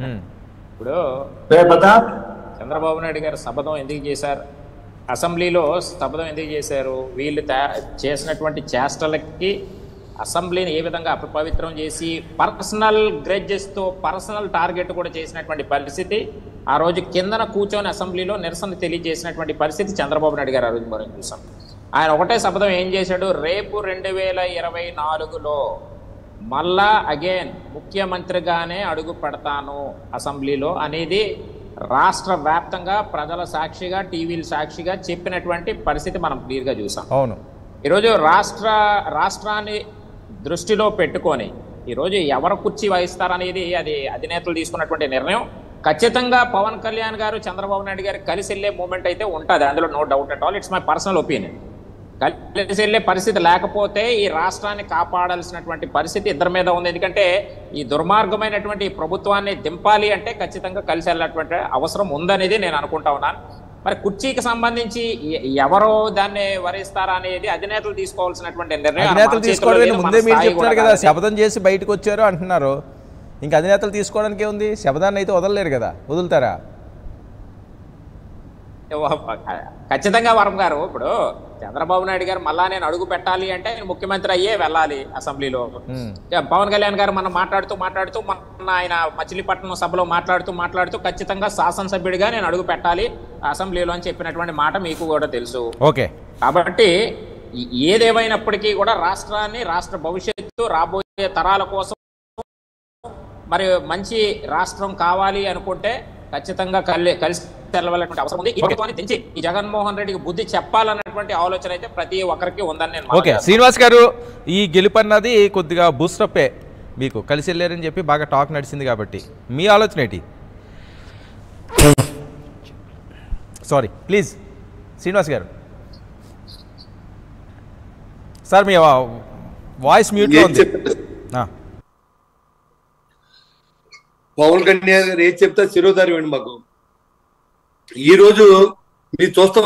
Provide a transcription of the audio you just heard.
ఉమ్. ఇప్పుడు చంద్రబాబు నాయుడు గారు శపథం ఎందుకు చేశారు? అసెంబ్లీలో శపథం ఎందుకు చేశారు? వీళ్ళు చేసినటువంటి చేష్టలకి అసెంబ్లీని ఏ విధంగా అపవిత్రం చేసి పర్సనల్ గ్రెడ్జెస్తో పర్సనల్ టార్గెట్ కూడా చేసినటువంటి పరిస్థితి ఆ రోజు కిందన కూర్చొని అసెంబ్లీలో నిరసన తెలియజేసినటువంటి పరిస్థితి చంద్రబాబు నాయుడు గారు ఆ రోజు మనం చూసాం ఆయన ఒకటే శపథం ఏం చేశాడు? రేపు రెండు వేల ఇరవై నాలుగులో మళ్ళా అగైన్ ముఖ్యమంత్రిగానే అడుగు పెడతాను అసెంబ్లీలో అనేది రాష్ట్ర వ్యాప్తంగా ప్రజల సాక్షిగా టీవీల సాక్షిగా చెప్పినటువంటి పరిస్థితి మనం క్లియర్గా చూసాం. అవును. ఈరోజు రాష్ట్ర రాష్ట్రాన్ని దృష్టిలో పెట్టుకొని ఈరోజు ఎవరు కుర్చీ వహిస్తారనేది అది అధినేతలు తీసుకున్నటువంటి నిర్ణయం. ఖచ్చితంగా పవన్ కళ్యాణ్ గారు చంద్రబాబు నాయుడు గారు కలిసి వెళ్ళే మూమెంట్ అయితే ఉంటుంది. అందులో no doubt at all. It's my personal opinion కలిసి వెళ్ళే పరిస్థితి లేకపోతే ఈ రాష్ట్రాన్ని కాపాడాల్సినటువంటి పరిస్థితి ఇద్దరి మీద ఉంది. ఎందుకంటే ఈ దుర్మార్గమైనటువంటి ప్రభుత్వాన్ని దింపాలి అంటే ఖచ్చితంగా కలిసి వెళ్ళినటువంటి అవసరం ఉందనేది నేను అనుకుంటా ఉన్నాను. మరి కుర్చీకి సంబంధించి ఎవరో దాన్ని వరిస్తారా అనేది అధినేతలు తీసుకోవాల్సినటువంటి నిర్ణయం ముందే మీరు చెప్తున్నారు కాదు. శపథం చేసి బయటకు వచ్చారు అంటున్నారు. ఇంకా అధినేతలు తీసుకోవడానికి ఉంది శపథాన్ని అయితే వదలలేరు కదా వదులుతారా? ఖచ్చితంగా వరం గారు ఇప్పుడు చంద్రబాబు నాయుడు గారు మళ్ళా నేను అడుగు పెట్టాలి అంటే నేను ముఖ్యమంత్రి అయ్యే వెళ్ళాలి అసెంబ్లీలో. పవన్ కళ్యాణ్ గారు మనం మాట్లాడుతూ మాట్లాడుతూ మొన్న ఆయన మచిలీపట్నం సభలో మాట్లాడుతూ మాట్లాడుతూ ఖచ్చితంగా శాసనసభ్యుడిగా నేను అడుగు పెట్టాలి అసెంబ్లీలో అని చెప్పినటువంటి మాట మీకు కూడా తెలుసు. ఓకే. కాబట్టి ఏదేమైనప్పటికీ కూడా రాష్ట్రాన్ని రాష్ట్ర భవిష్యత్తు రాబోయే తరాల కోసం మరి మంచి రాష్ట్రం కావాలి అనుకుంటే ఖచ్చితంగా కలి కలిసి తెలవాలన్నటువంటి అవసరం ఉంది. ఈ ప్రభుత్వాన్ని తెంచి ఈ జగన్మోహన్ రెడ్డికి బుద్ధి చెప్పాలన్నటువంటి ఆలోచన అయితే ప్రతి ఒక్కరికి ఉందని నేను ఓకే. శ్రీనివాస్ గారు ఈ గెలుపు అన్నది కొద్దిగా బూస్టప్పే మీకు కలిసి వెళ్ళారని చెప్పి బాగా టాక్ నడిచింది కాబట్టి. మీ ఆలోచన ఏంటి? సారీ ప్లీజ్ శ్రీనివాస్ గారు. సార్ మీ వాయిస్ మ్యూట్లో ఏం ఉంది. పవన్ కళ్యాణ్ గారు ఏం చెప్తా శిరోధారి మాకు ఈ రోజు మీరు చూస్తాం